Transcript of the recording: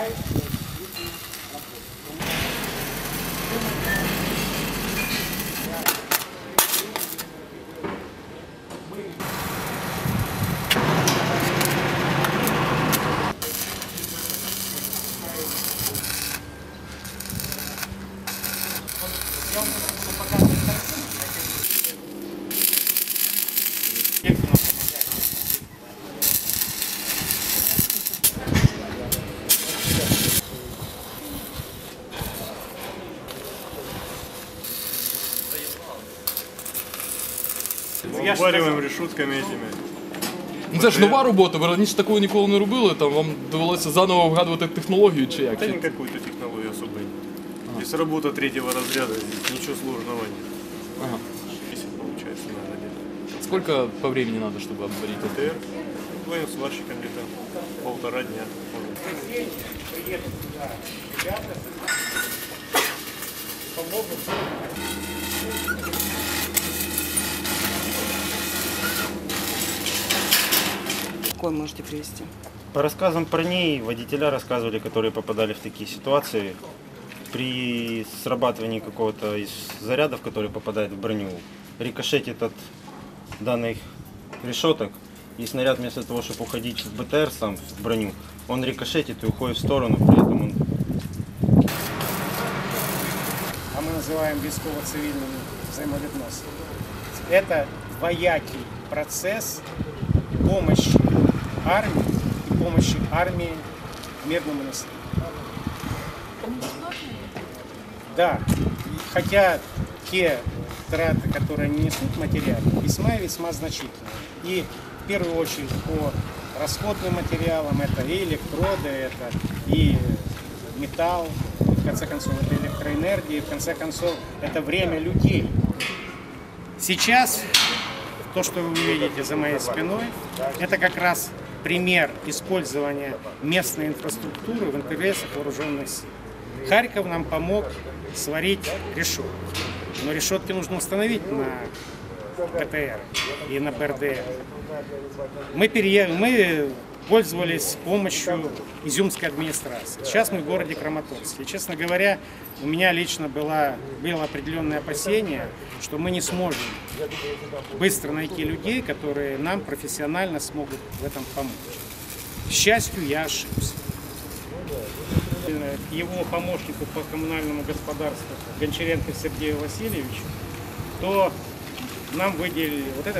cái Thank you. Упариваем решетками этими. Ну це ж нова робота, ви раніше такого ніколи не робили, там вам довелося заново вгадувати технологію чи як? Да Чи- никакую то технологию особо нет. Здесь работа третьего разряда, здесь ничего сложного нет. Ага. Если получается, надо где-то. Сколько по времени надо, чтобы обварить? ТР, двоим сварщиком где-то полтора дня. может. Какой можете привести? По рассказам парней, водителя рассказывали, которые попадали в такие ситуации, при срабатывании какого-то из зарядов, который попадает в броню, рикошетит от данных решеток, и снаряд вместо того, чтобы уходить в БТР сам, в броню, он рикошетит и уходит в сторону, при этом он а ми називаємо військово-цивільними взаємовідносинами. Це двоякий процес помощи армії і помощи армії мирному населению. Да, хотя те траты, которые они несут материально, весьма и весьма значительные. И в первую очередь по расходным материалам это и электроды, это и металл, и в конце концов это электроэнергия, и в конце концов это время людей. Сейчас то, что вы видите за моей спиной, это как раз пример использования местной инфраструктуры в интересах вооруженных сил. Харьков нам помог сварить решетки. Но решетки нужно установить на ПТР и на БРДР. Мы, перее... мы пользовались помощью изюмской администрации. Сейчас мы в городе Краматорске. И, честно говоря, у меня лично было, было определенное опасение, что мы не сможем быстро найти людей, которые нам профессионально смогут в этом помочь. К счастью, я ошибся. Его помощнику по коммунальному господарству Гончаренко Сергею Васильевичу, то нам выделили вот этот